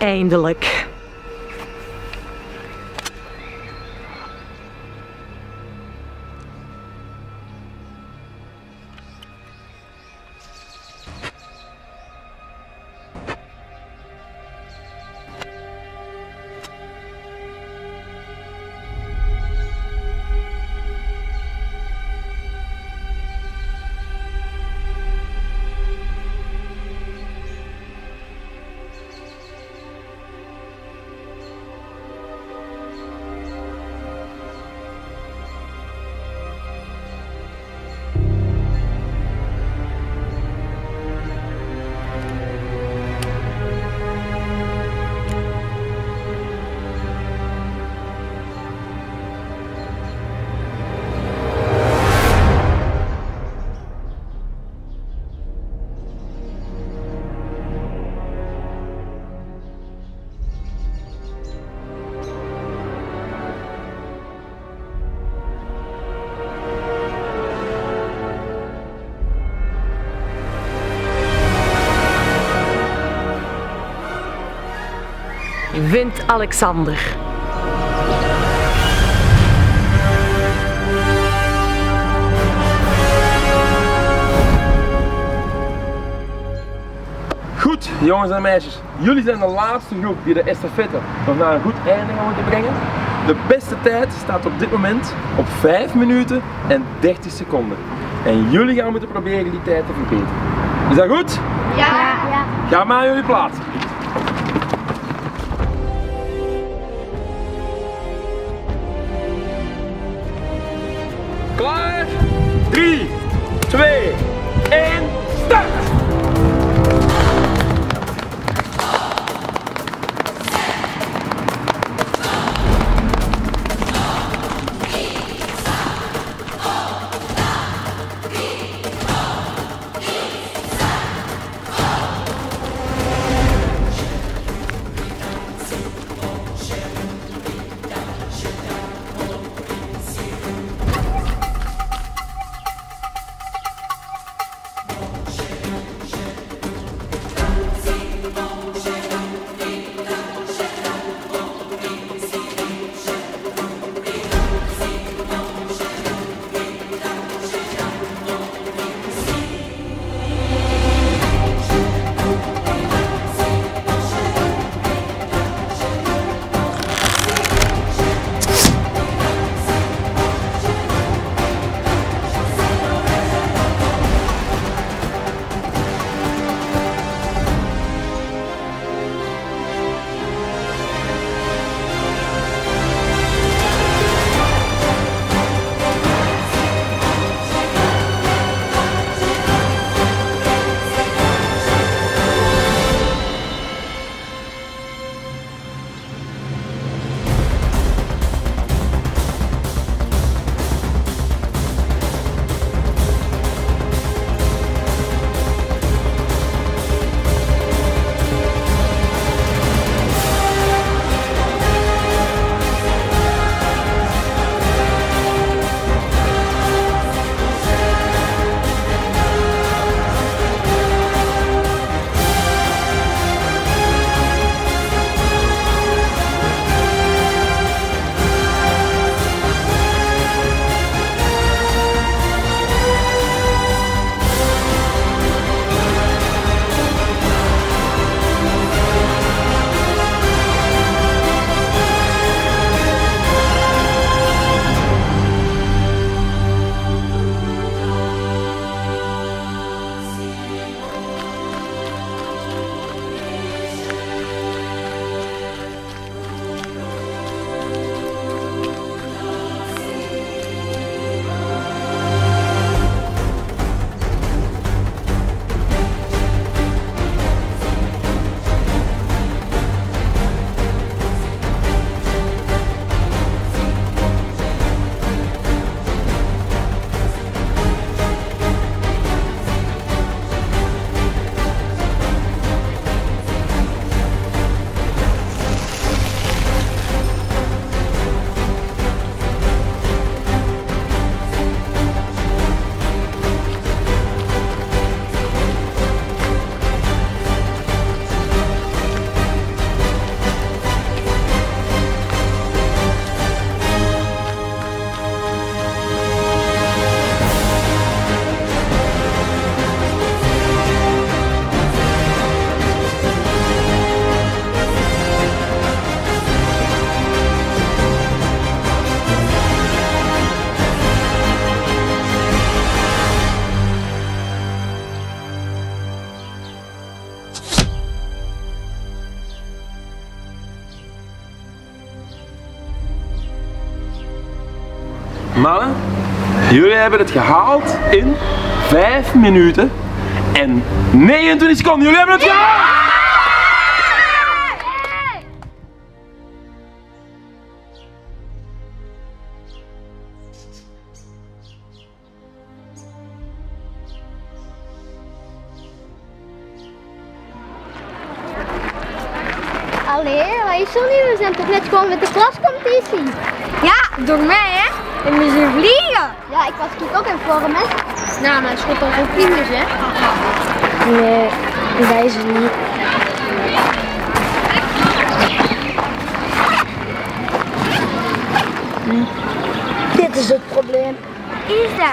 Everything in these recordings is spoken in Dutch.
Eindelijk. Vindt Alexander. Goed, jongens en meisjes. Jullie zijn de laatste groep die de estafette nog naar een goed einde gaan moeten brengen. De beste tijd staat op dit moment op 5 minuten en 30 seconden. En jullie gaan moeten proberen die tijd te verbeteren. Is dat goed? Ja. ja. Ga maar aan jullie plaats. 3, 2, 1, start! Hebben het gehaald in 5 minuten en 29 seconden. Jullie hebben het gehaald! Allee, wat is er nu? We zijn toch net gewoon met de klascompetitie? Ja, door mij hè. En we zullen vliegen. Ja, ik was natuurlijk ook in vorm, hè. Nou, maar het schot al dus hè. Nee, is het niet. Dit is het probleem. Is dat?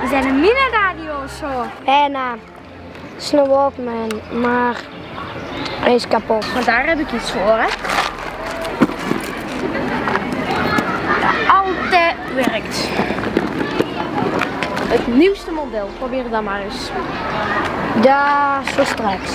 We zijn een mini-radio of zo. Bijna. Het is een Walkman, maar hij is kapot. Maar daar heb ik iets voor hè. Dat altijd werkt. Het nieuwste model, probeer dat maar eens. Ja, zo straks.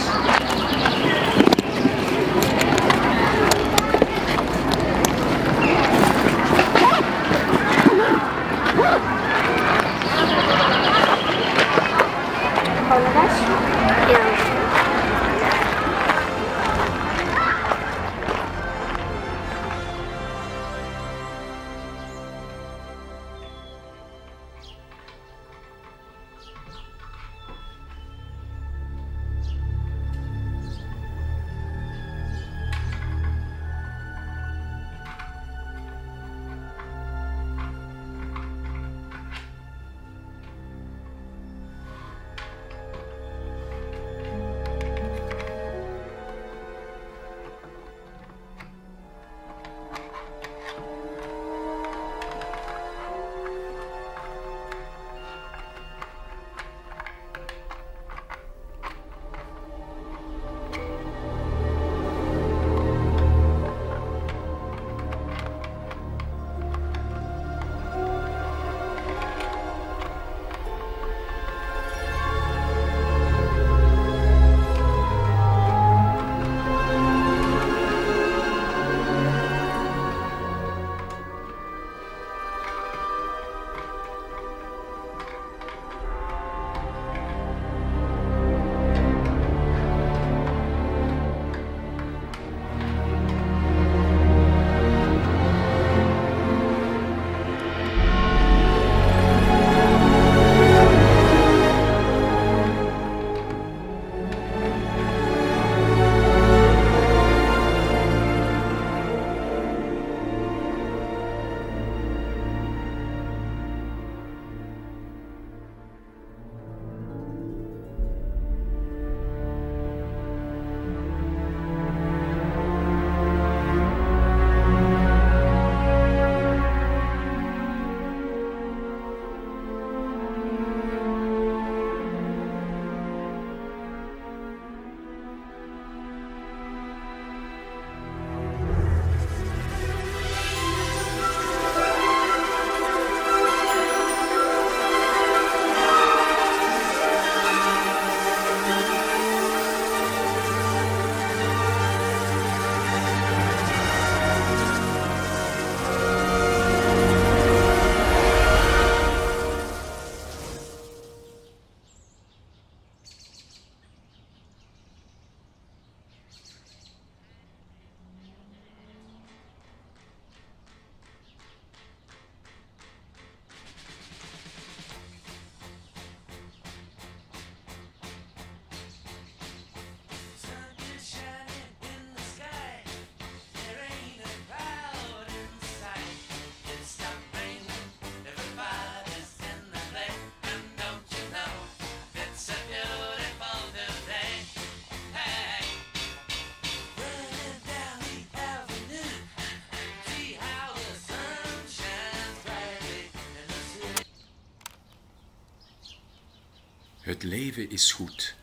Het leven is goed,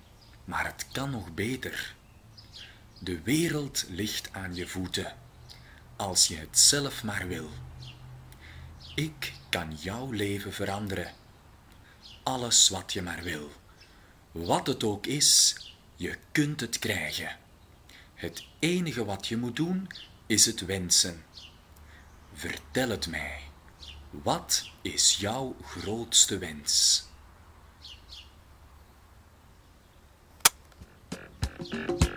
maar het kan nog beter. De wereld ligt aan je voeten, als je het zelf maar wil. Ik kan jouw leven veranderen. Alles wat je maar wil. Wat het ook is, je kunt het krijgen. Het enige wat je moet doen, is het wensen. Vertel het mij. Wat is jouw grootste wens? Thank you.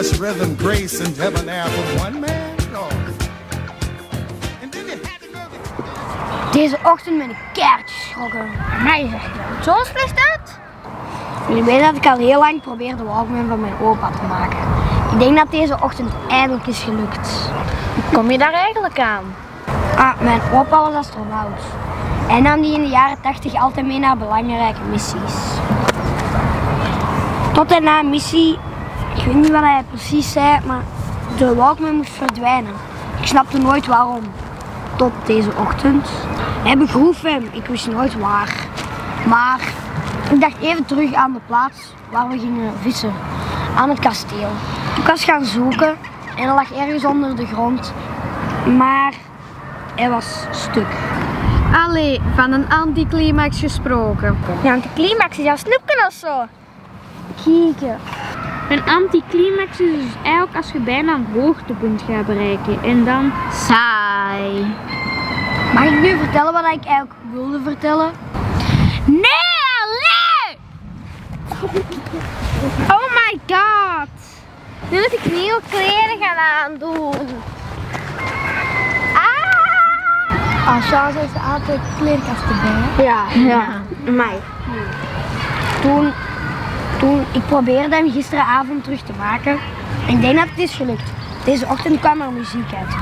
Much rhythm, grace, and debonair from one man. Deze ochtend ben ik keertje geschrokken. Mij zegt het. Zo slecht uit? Jullie weten dat ik al heel lang probeer de Walkman van mijn opa te maken. Ik denk dat deze ochtend eindelijk is gelukt. Hoe kom je daar eigenlijk aan? Ah, mijn opa was astronaut. Hij nam die in de jaren 80 altijd mee naar belangrijke missies. Tot en na missie, ik weet niet wat hij precies zei, maar de Walkman moest verdwijnen. Ik snapte nooit waarom. Tot deze ochtend. Hij begroef hem, ik wist nooit waar. Maar ik dacht even terug aan de plaats waar we gingen vissen. Aan het kasteel. Ik was gaan zoeken en hij lag ergens onder de grond. Maar hij was stuk. Allee, van een anticlimax gesproken. Ja, anticlimax is jouw of zo? Kieken. Een anticlimax is dus eigenlijk als je bijna een hoogtepunt gaat bereiken. En dan saai. Mag ik nu vertellen wat ik eigenlijk wilde vertellen? Nee, allee! Oh my god. Nu moet ik nieuwe kleren gaan aandoen. Ah! Als Charles heeft altijd kleerkasten bij. Ja, ja. Mij. Toen, toen, ik probeerde hem gisteravond terug te maken. En ik denk dat het is gelukt. Deze ochtend kwam er muziek uit.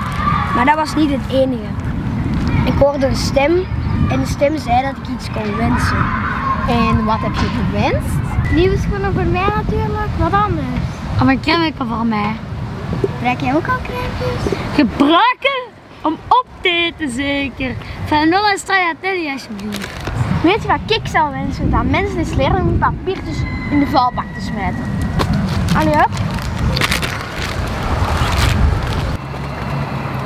Maar dat was niet het enige. Ik hoorde een stem en de stem zei dat ik iets kon wensen. En wat heb je gewenst? Nieuwe schoenen voor mij natuurlijk. Wat anders? Of een crème voor mij. Ruik jij ook al crèmes? Gebruiken om op te eten zeker. Van nul en strajatelli alsjeblieft. Weet je wat ik zou wensen? Dat mensen eens leren om papiertjes in de vuilbak te smijten. Allee, hup.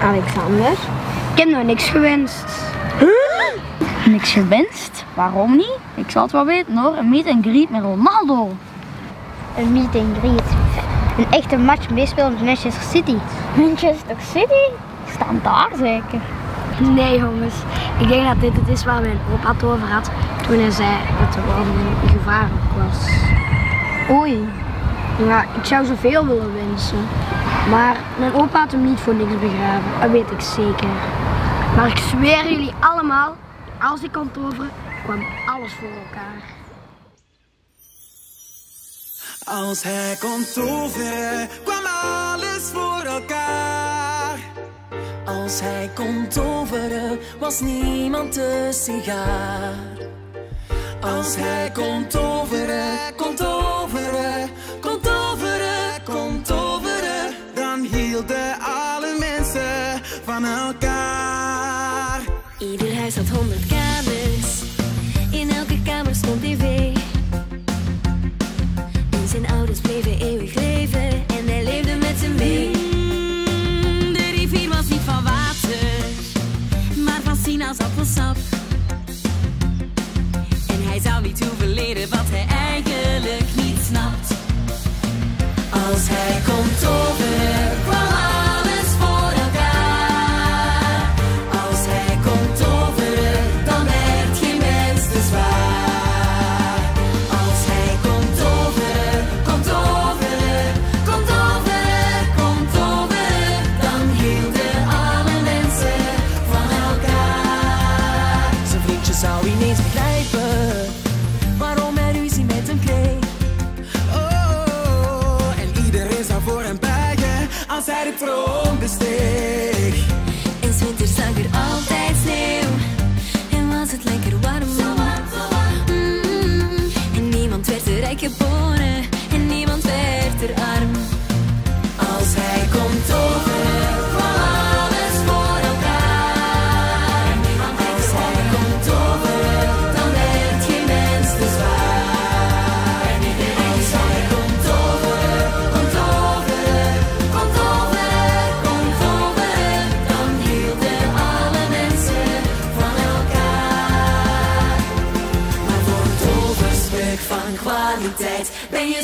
Alexander. Ik heb nog niks gewenst. Niks gewenst? Waarom niet? Ik zal het wel weten hoor. Een meet and greet met Ronaldo. Een meet and greet. Een echte match meespelen met Manchester City. Manchester City? Staan daar zeker. Nee jongens, ik denk dat dit het is waar mijn opa het over had toen hij zei dat de Walkman gevaarlijk was. Oei. Ja, ik zou zoveel willen wensen. Maar mijn opa had hem niet voor niks begraven, dat weet ik zeker. Maar ik zweer jullie allemaal, als ik kon toveren, kwam alles voor elkaar. Als hij komt toveren, kwam alles voor elkaar. Als hij komt toveren, was niemand te sigaar. Als hij komt toveren, komt toveren, komt toveren, komt toveren, dan hielden alle mensen van elkaar. Ieder huis had honderd kamers. In elke kamer stond tv. En zijn ouders bleven eeuwig leven. En hij zou niet hoeven leren wat hij eigenlijk niet snapt. Als hij komt toveren, hij de troon besteeg. In 's winters lag er altijd sneeuw en was het lekker warm. Mm, En niemand werd er rijk geboren en niemand werd er arm.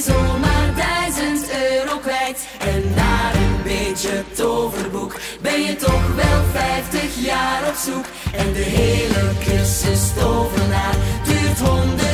Zomaar duizend euro kwijt. En naar een beetje toverboek ben je toch wel 50 jaar op zoek. En de hele cursus tovenaar duurt 125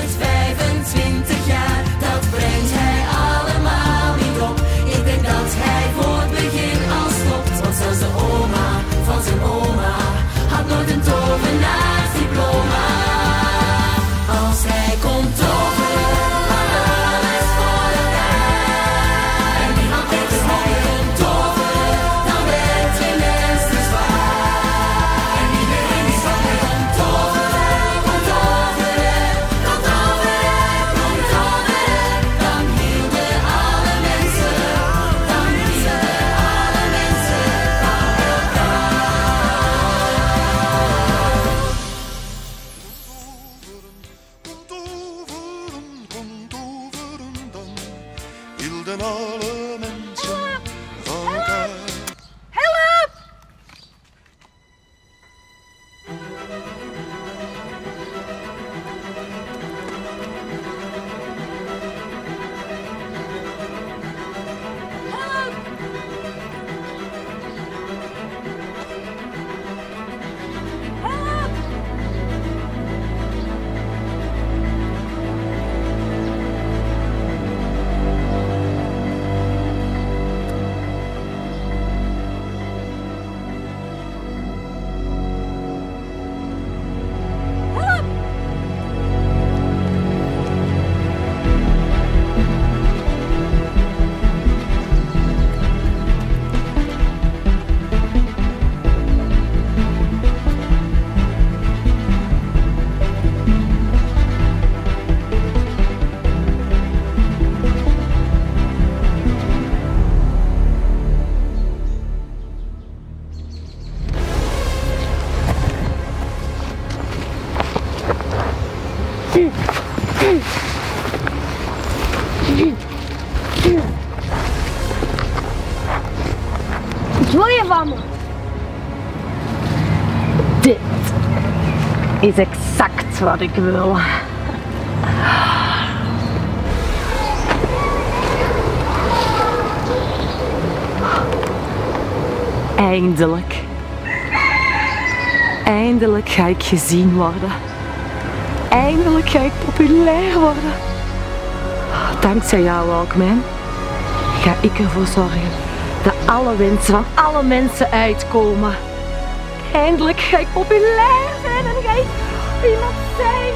Wat wil je van me? Dit is exact wat ik wil. Eindelijk. Eindelijk ga ik gezien worden. Eindelijk ga ik populair worden. Dankzij jou, Walkman, ga ik ervoor zorgen dat alle wensen van alle mensen uitkomen. Eindelijk ga ik populair zijn en ga ik iemand zijn.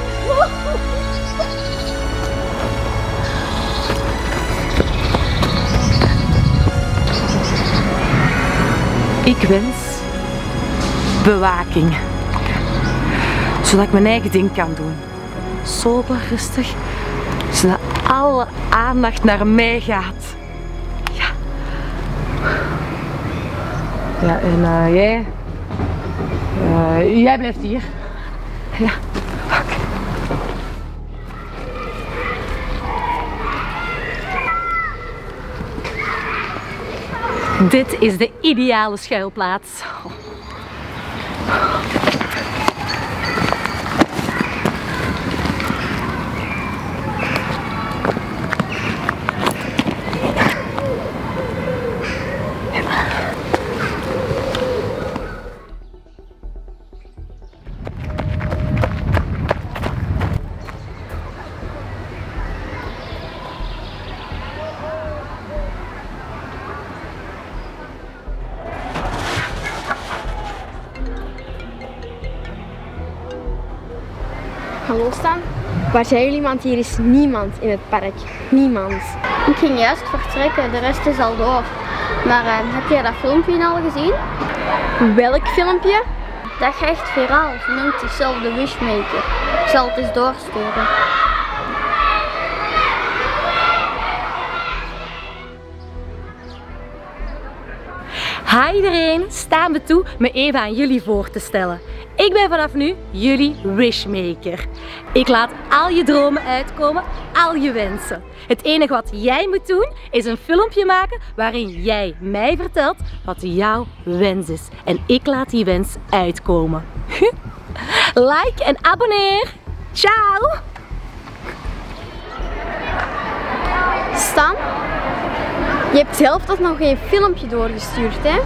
Ik wens bewaking. Zodat ik mijn eigen ding kan doen. Sober, rustig. Zodat alle aandacht naar mij gaat. Ja. Ja, en eh, jij? Eh, jij blijft hier. Ja. Dit is de ideale schuilplaats. Waar zijn jullie? Want hier is niemand in het park. Niemand. Ik ging juist vertrekken, de rest is al door. Maar eh, heb jij dat filmpje al gezien? Welk filmpje? Dat gaat echt viraal. Ze noemt zichzelf de Wishmaker. Ik zal het eens doorsturen. Hi iedereen, staan we toe me even aan jullie voor te stellen. Ik ben vanaf nu jullie wishmaker. Ik laat al je dromen uitkomen, al je wensen. Het enige wat jij moet doen is een filmpje maken waarin jij mij vertelt wat jouw wens is. En ik laat die wens uitkomen. Like en abonneer. Ciao! Stan, je hebt zelf toch nog geen filmpje doorgestuurd, hè?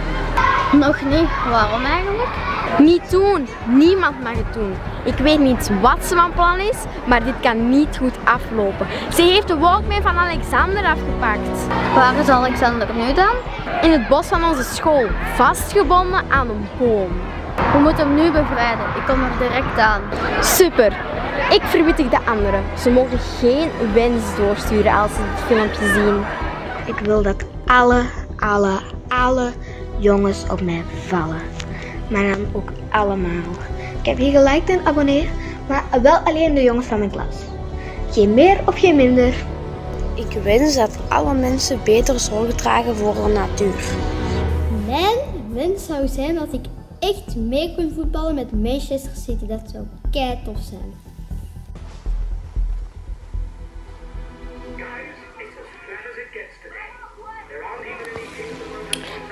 Nog niet. Waarom eigenlijk? Niet doen. Niemand mag het doen. Ik weet niet wat ze van plan is, maar dit kan niet goed aflopen. Ze heeft de Walkman van Alexander afgepakt. Waar is Alexander nu dan? In het bos van onze school, vastgebonden aan een boom. We moeten hem nu bevrijden. Ik kom er direct aan. Super. Ik verwittig de anderen. Ze mogen geen wens doorsturen als ze het filmpje zien. Ik wil dat alle, alle, alle jongens op mij vallen. Maar dan ook allemaal. Ik heb hier geliked en abonneer, maar wel alleen de jongens van mijn klas. Geen meer of geen minder. Ik wens dat alle mensen beter zorg dragen voor de natuur. Mijn wens zou zijn dat ik echt mee kon voetballen met Manchester City. Dat zou kei tof zijn.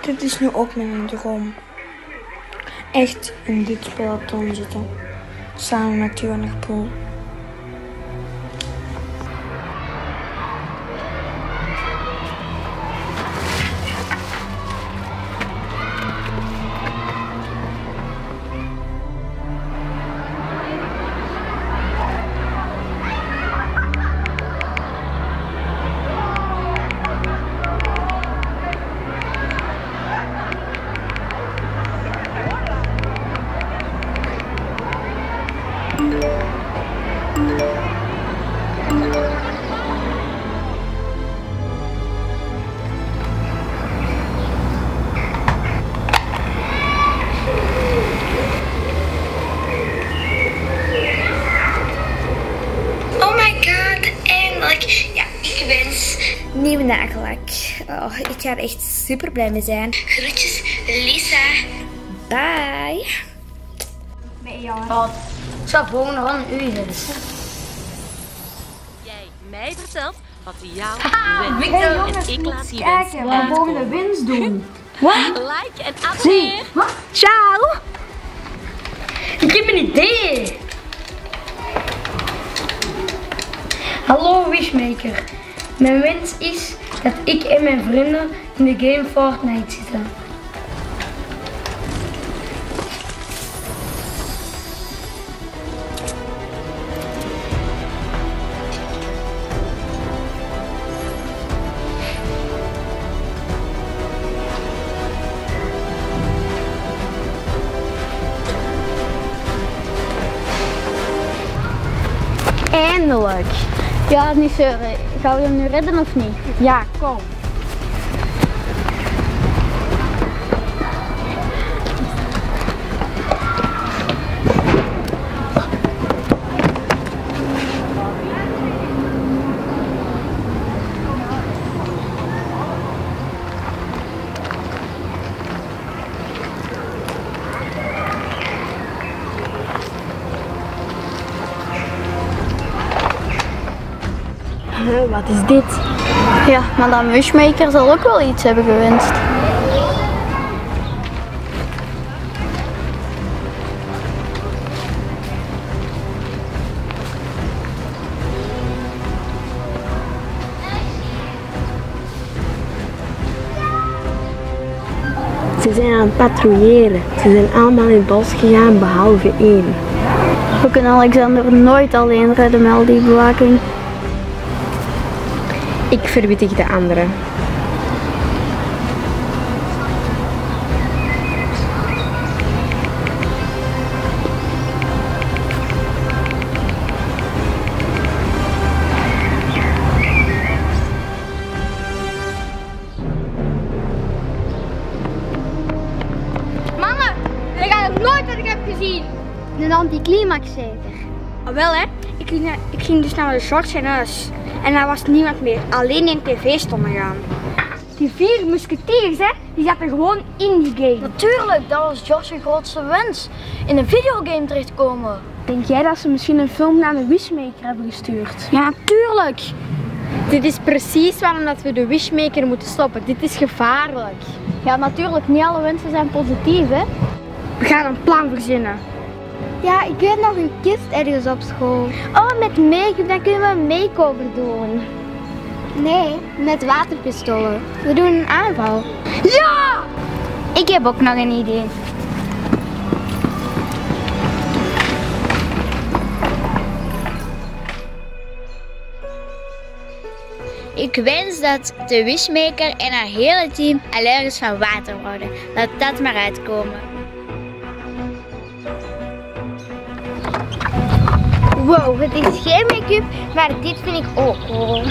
Dit is nu ook mijn droom. Echt in dit peloton zitten. Samen met Jonas Poel. Echt super blij mee zijn. Groetjes, Lisa. Bye. Oh, ik zal volgende ronde u is. Jij mij vertelt wat wens Victor. is. Hey, jongens, En ik laat kijken, we mogen de wens doen. Like en abonneer. Ciao! Ik heb een idee. Hallo Wishmaker. Mijn wens is dat ik en mijn vrienden in de game Fortnite zitten. Eindelijk. Ja, niet zeuren. Gaan we hem nu redden of niet? Ja, kom. Wat is dit? Ja, Madame Wishmaker zal ook wel iets hebben gewenst. Ze zijn aan het patrouilleren. Ze zijn allemaal in het bos gegaan behalve één. We kunnen Alexander nooit alleen redden met al die bewaking. Ik verbet ik de andere. jij ik heb nooit wat ik heb gezien. Een anti-klimax zeker. Al wel hè? Ik ging eh, dus naar de zorgcenters. En daar was niemand meer, alleen in tv stonden gaan. Die vier musketiers hè, die zaten gewoon in die game. Natuurlijk, dat was Josh's grootste wens. In een videogame terechtkomen. Denk jij dat ze misschien een film naar de Wishmaker hebben gestuurd? Ja, natuurlijk. Dit is precies waarom dat we de Wishmaker moeten stoppen. Dit is gevaarlijk. Ja, natuurlijk, niet alle wensen zijn positief, hè? We gaan een plan verzinnen. Ja, ik weet nog een kist ergens op school. Oh, met make dan kunnen we een makeover doen. Nee, met waterpistolen. We doen een aanval. Ja! Ik heb ook nog een idee. Ik wens dat de Wishmaker en haar hele team allergisch van water worden. Laat dat maar uitkomen. Wow, het is geen make-up, maar dit vind ik ook cool.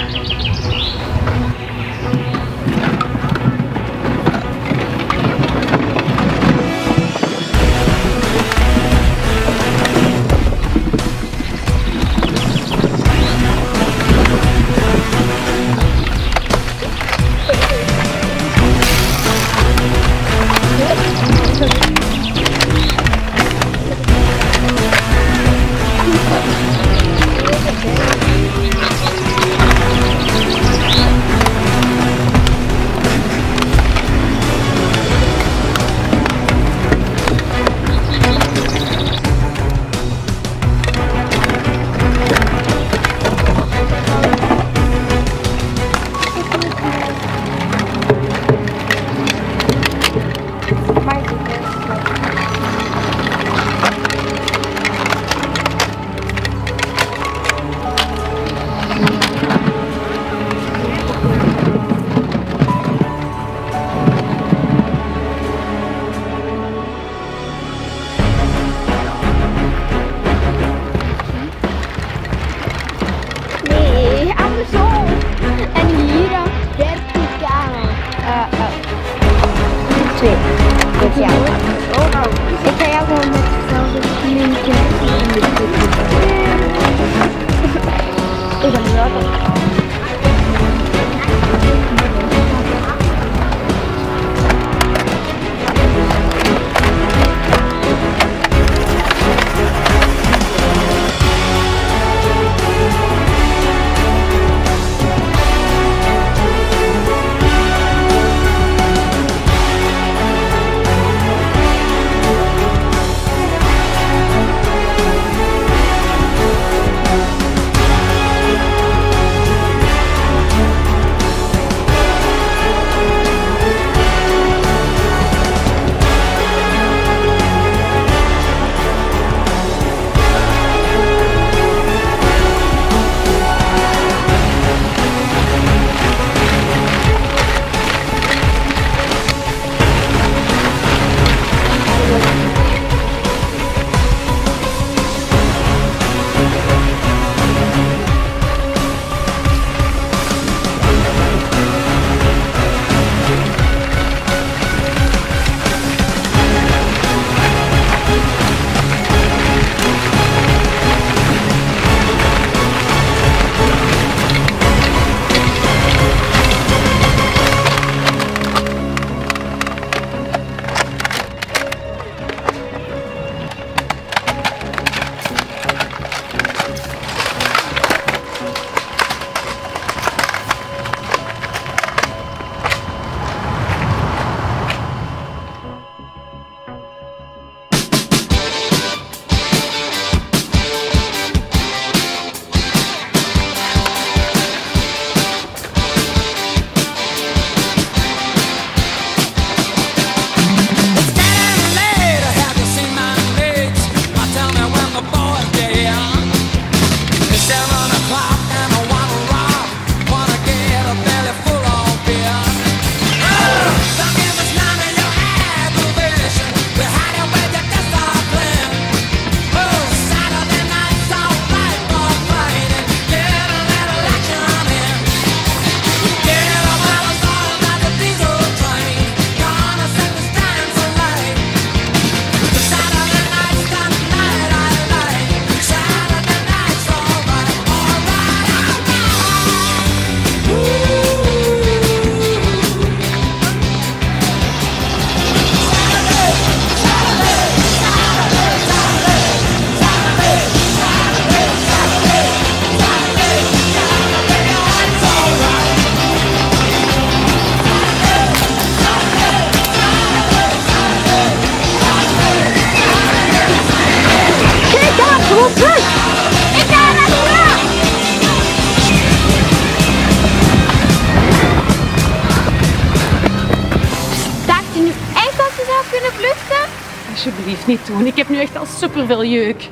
Alsjeblieft niet doen. Ik heb nu echt al superveel jeuk.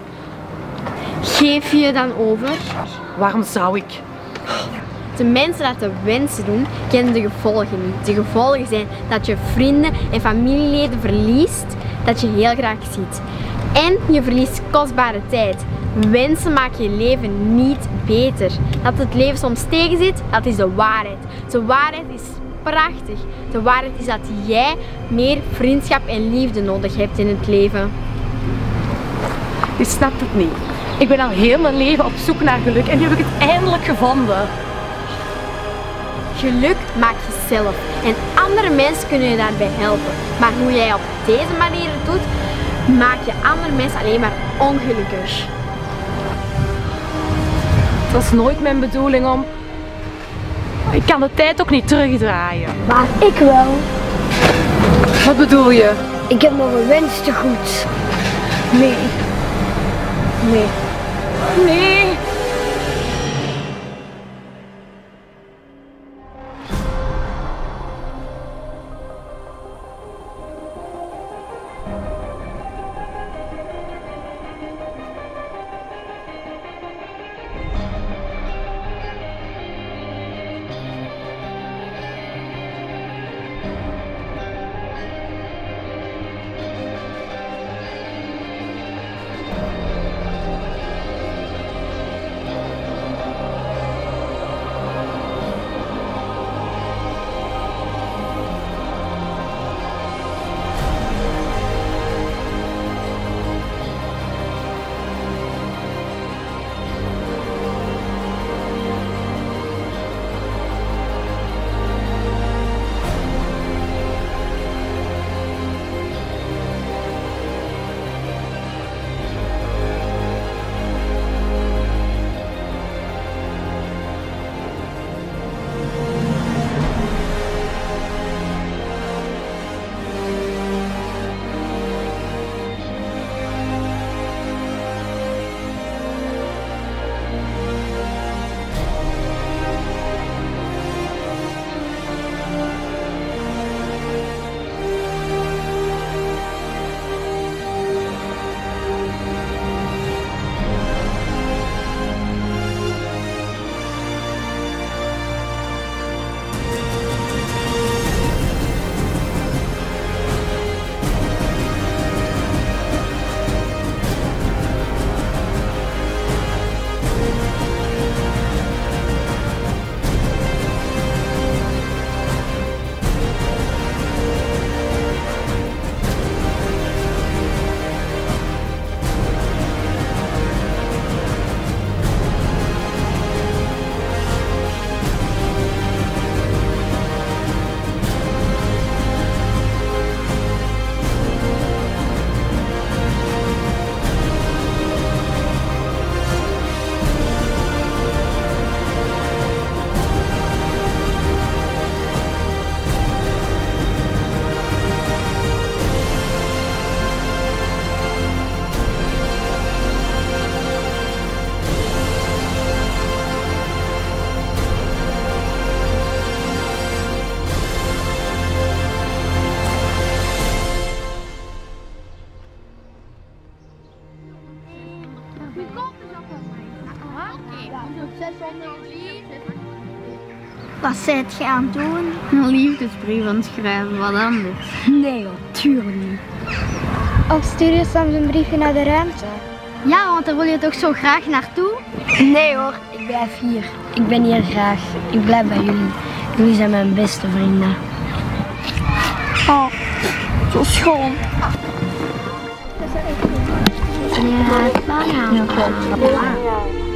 Geef je dan over? Waarom zou ik? De mensen dat de wensen doen, kennen de gevolgen niet. De gevolgen zijn dat je vrienden en familieleden verliest dat je heel graag ziet. En je verliest kostbare tijd. Wensen maken je leven niet beter. Dat het leven soms tegenzit, dat is de waarheid. De waarheid is prachtig. De waarheid is dat jij meer vriendschap en liefde nodig hebt in het leven. Je snapt het niet. Ik ben al heel mijn leven op zoek naar geluk en nu heb ik het eindelijk gevonden. Geluk maak je zelf en andere mensen kunnen je daarbij helpen. Maar hoe jij op deze manier het doet, maak je andere mensen alleen maar ongelukkig. Het was nooit mijn bedoeling om... Ik kan de tijd ook niet terugdraaien. Maar ik wel. Wat bedoel je? Ik heb nog een wens te goed. Nee. Nee. Nee. Zijt je aan het doen? Een liefdesbrief aan het schrijven, wat anders. Nee joh, tuurlijk niet. Of stuur je soms een briefje naar de ruimte? Ja, want daar wil je toch zo graag naartoe? Nee hoor, ik blijf hier. Ik ben hier graag. Ik blijf bij jullie. Jullie zijn mijn beste vrienden. Oh, zo schoon. Ja, ja.